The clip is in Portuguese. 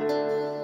Música